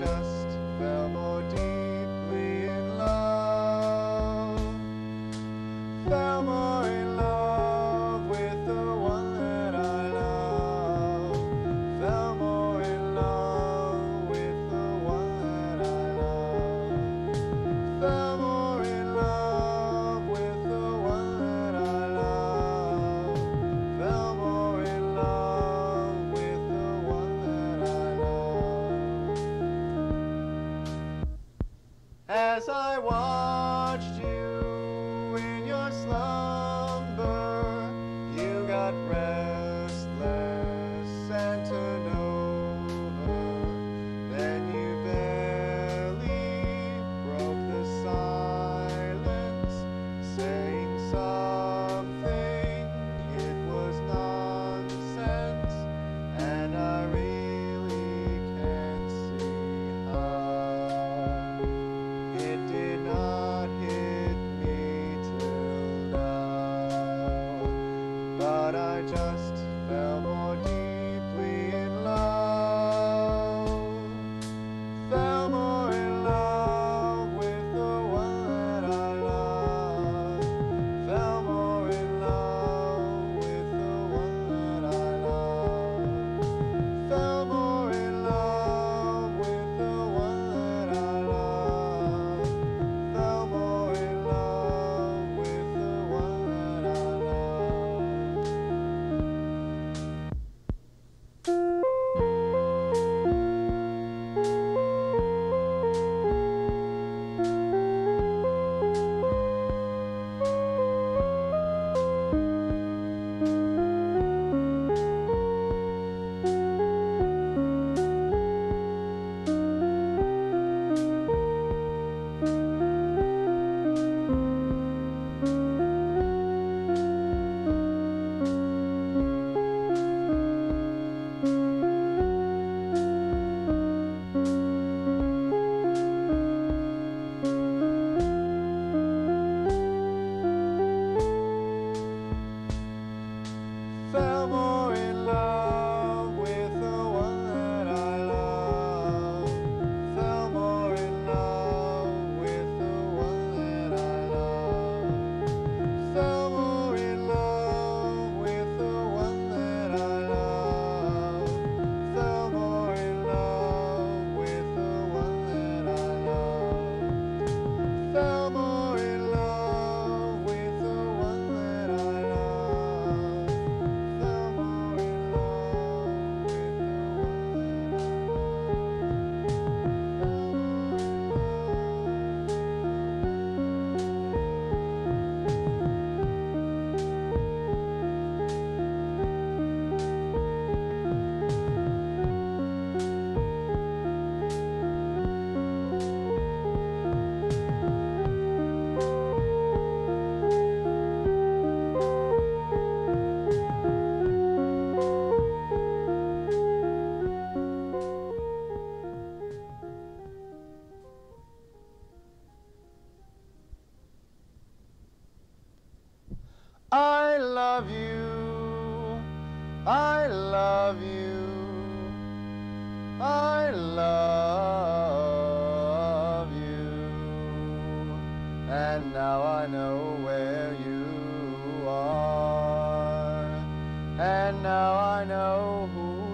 chest. as I watched you in your slumber. You got ready. but I just fell found I love you. I love you. I love you. And now I know where you are. And now I know who